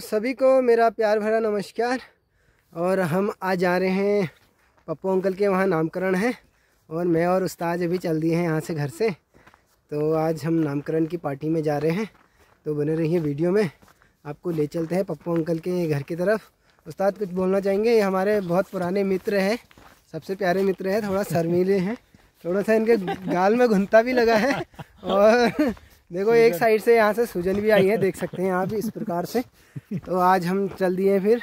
सभी को मेरा प्यार भरा नमस्कार। और हम आज जा रहे हैं, पप्पू अंकल के वहाँ नामकरण है, और मैं और उस्ताद अभी चल दिए हैं यहाँ से घर से। तो आज हम नामकरण की पार्टी में जा रहे हैं। तो बने रहिए वीडियो में। आपको ले चलते हैं पप्पू अंकल के घर की तरफ़। उस्ताद, कुछ बोलना चाहेंगे? ये हमारे बहुत पुराने मित्र हैं। सबसे प्यारे मित्र हैं, थोड़ा शर्मीले हैं। थोड़ा सा इनके गाल में घुनता भी लगा है। और देखो एक साइड से यहाँ से सूजन भी आई है देख सकते हैं आप इस प्रकार से। तो आज हम चल दिए फिर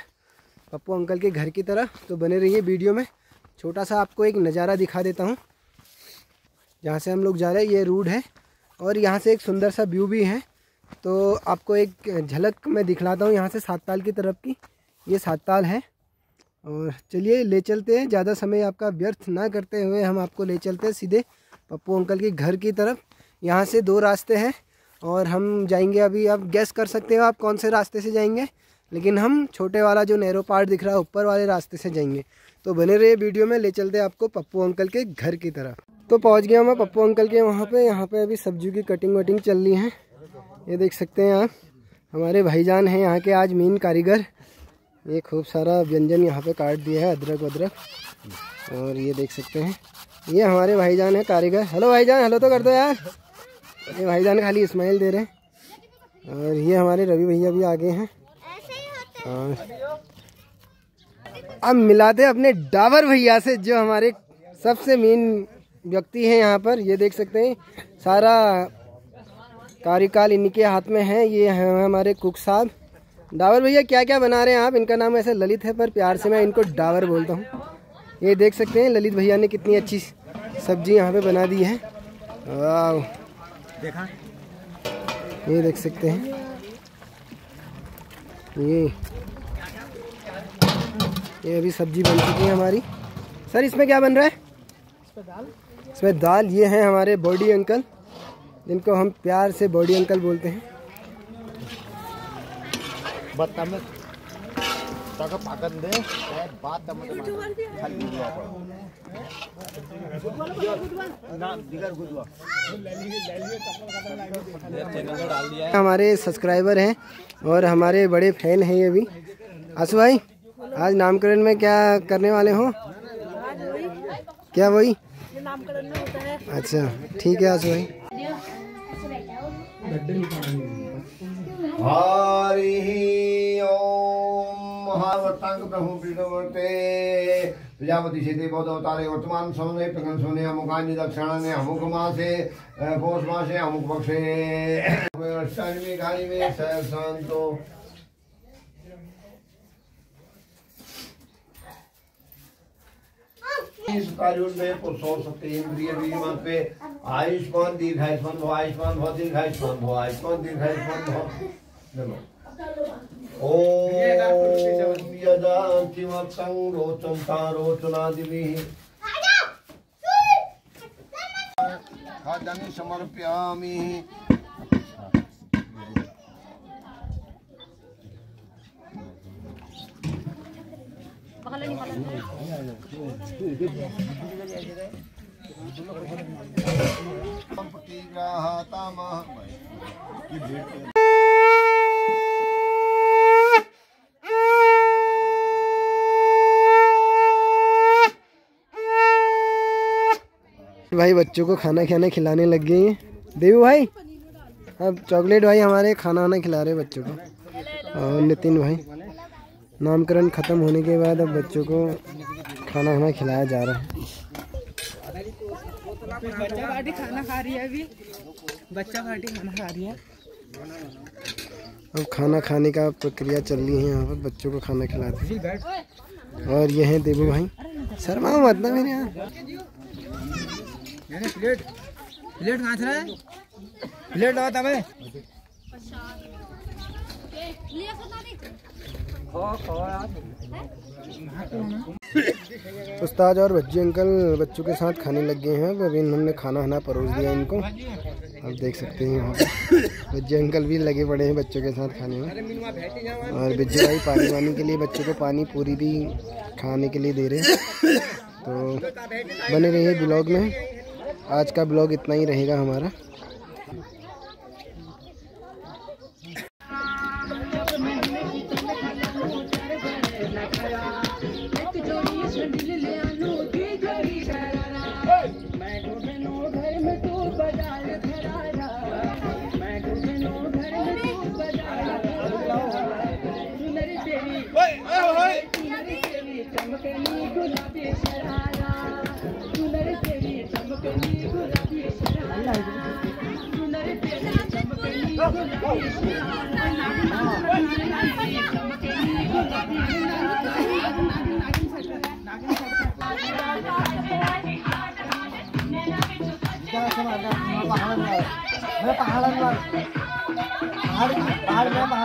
पप्पू अंकल के घर की तरफ़। तो बने रहिए वीडियो में। छोटा सा आपको एक नज़ारा दिखा देता हूँ। जहाँ से हम लोग जा रहे हैं ये रूड है। और यहाँ से एक सुंदर सा व्यू भी है। तो आपको एक झलक मैं दिखलाता हूँ यहाँ से सात ताल की तरफ़ की। ये सात ताल है। और चलिए ले चलते हैं। ज़्यादा समय आपका व्यर्थ ना करते हुए हम आपको ले चलते हैं सीधे पप्पू अंकल के घर की तरफ़। यहाँ से दो रास्ते हैं और हम जाएँगे अभी, आप गैस कर सकते हो आप कौन से रास्ते से जाएँगे। लेकिन हम छोटे वाला जो नैरो पार्ट दिख रहा है, ऊपर वाले रास्ते से जाएँगे। तो बने रहिए वीडियो में, ले चलते हैं आपको पप्पू अंकल के घर की तरफ़। तो पहुँच गया मैं पप्पू अंकल के वहाँ पे। यहाँ पे अभी सब्ज़ी की कटिंग वटिंग चल रही है। ये देख सकते हैं आप, हमारे भाईजान हैं यहाँ के आज मेन कारीगर। ये खूब सारा व्यंजन यहाँ पे काट दिया है, अदरक वदरक। और ये देख सकते हैं, ये हमारे भाईजान है कारीगर। हेलो भाईजान हेलो तो कर दो यार। ये भाईजान खाली स्माइल दे रहे हैं। और ये हमारे रवि भैया भी आगे हैं। और अब मिलाते हैं अपने डाबर भैया से, जो हमारे सबसे मेन व्यक्ति हैं यहाँ पर। ये देख सकते हैं, सारा कार्यकाल इनके हाथ में है। ये हैं हमारे कुक साहब। डावर भैया क्या क्या बना रहे हैं आप? इनका नाम ऐसे ललित है, पर प्यार से मैं इनको डावर बोलता हूँ। ये देख सकते हैं, ललित भैया ने कितनी अच्छी सब्ज़ी यहाँ पे बना दी है। वाह देखा? ये देख सकते हैं। ये। ये अभी सब्ज़ी बन चुकी है हमारी। सर इसमें क्या बन रहा है? इसमें दाल। ये हैं हमारे बॉडी अंकल जिनको हम प्यार से बॉडी अंकल बोलते हैं। हमारे सब्सक्राइबर हैं और हमारे बड़े फ़ैन हैं ये भी। आसू भाई, आज नामकरण में क्या करने वाले हो? क्या वही? अच्छा ठीक है आसू भाई। हरि ओम महावतांग ब्रह्म प्रजापति से देव अवतारे वर्तमान समय प्रकरण सोने अमुकान्य दक्षिणा ने अमुक मासे पौष मासे, अमुक पक्षे। अष्टमी गाड़ी में में सत्येंद्रिय वीरमत पे, आयुष्मान, दीर्घायुष्मान भव आयुष्मान भव दीर्घायुष्मान भव आयुष्मान, दीर्घायुष्मान भव चलो। ओम यदा अंतिमत्सं रोचन्ता रोचनादिभिः खाद्यानि समर्पयामि प्रतिग्राहतामः भाई बच्चों को खाना खाना खिलाने लग गए हैं। देवू भाई अब चॉकलेट भाई हमारे खाना वाना खिला रहे बच्चों को। और नितिन भाई नामकरण ख़त्म होने के बाद अब बच्चों को खाना वाना खिलाया जा रहा है। बच्चा पार्टी खाना खा रही है अभी। बच्चा पार्टी खाना खा रही है। अब खाना खाने का प्रक्रिया चल रही है यहाँ पर बच्चों को खाना खिलाते हैं। और ये हैं देवू भाई। शर्मा मत ना मेरे यहाँ। प्लेट प्लेट कहाँ था प्लेट लगा उस्ताद और बच्चे अंकल, बच्चों के साथ खाने लग गए हैं। अभी इन्होंने खाना खाना परोस दिया इनको। आप देख सकते हैं यहाँ बच्चे अंकल भी लगे पड़े हैं बच्चों के साथ खाने में। और बिज्जू भाई पानी वानी के लिए बच्चों को पानी पूरी भी खाने के लिए दे रहे हैं। तो बने रहिए ब्लॉग में। आज का ब्लॉग इतना ही रहेगा हमारा। पहाड़ पहाड़ में पहाड़